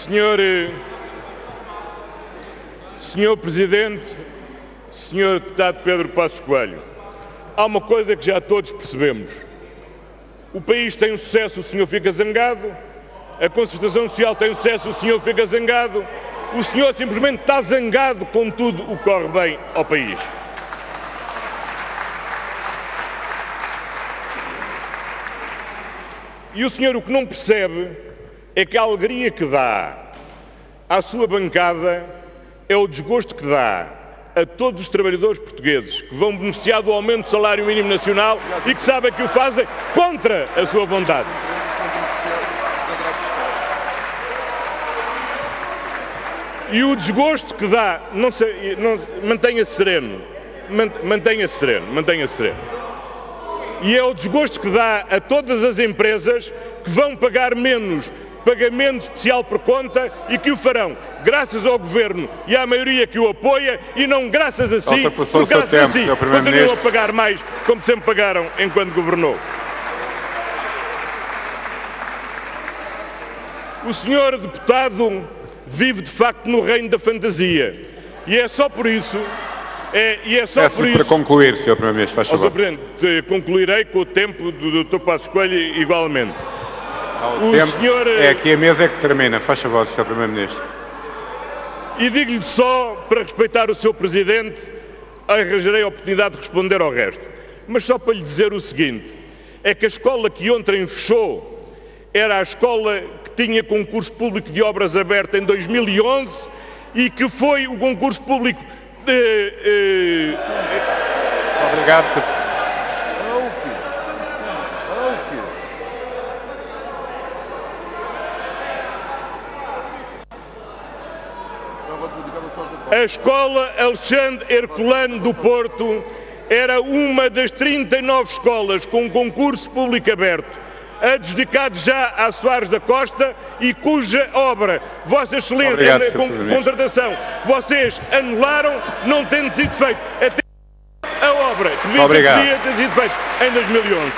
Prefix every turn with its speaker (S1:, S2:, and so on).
S1: Senhor, eh, Senhor Presidente, Senhor Deputado Pedro Passos Coelho, há uma coisa que já todos percebemos. O país tem um sucesso, o senhor fica zangado. A concertação social tem um sucesso, o senhor fica zangado. O senhor simplesmente está zangado com tudo o que corre bem ao país. E o senhor o que não percebe é que a alegria que dá à sua bancada é o desgosto que dá a todos os trabalhadores portugueses que vão beneficiar do aumento do salário mínimo nacional e que sabem que o fazem contra a sua vontade. E o desgosto que dá, não, não mantenha-se sereno, mantenha-se sereno, mantenha-se sereno. E é o desgosto que dá a todas as empresas que vão pagar menos pagamento especial por conta e que o farão graças ao Governo e à maioria que o apoia e não graças a si,
S2: por
S1: graças
S2: tempo,
S1: a si continuam a pagar mais como sempre pagaram enquanto governou. O senhor deputado vive de facto no reino da fantasia e é só por isso é, e é só
S2: Peço
S1: por
S2: para
S1: isso
S2: concluir, Sr. Primeiro-Ministro, faz
S1: Ó, Sr.
S2: favor.
S1: Presidente, concluirei com o tempo do Dr. Passos Coelho igualmente.
S2: O
S1: o
S2: tempo
S1: senhor, eh,
S2: É aqui a mesa é que termina. Faz favor, Sr. Primeiro-Ministro.
S1: E digo-lhe só, para respeitar o seu Presidente, arranjarei a oportunidade de responder ao resto. Mas só para lhe dizer o seguinte, é que a escola que ontem fechou era a escola que tinha concurso público de obras aberto em 2011 e que foi o concurso público de... eh,
S2: Obrigado, Sr.
S1: A escola Alexandre Herculano do Porto era uma das 39 escolas com concurso público aberto, adjudicado já a Soares da Costa e cuja obra, Vossa Excelência,
S2: Obrigado,
S1: con-
S2: Primeiro-Ministro.
S1: contratação, vocês anularam, não tendo sido feito. Até a obra que devia ter sido feita em 2011.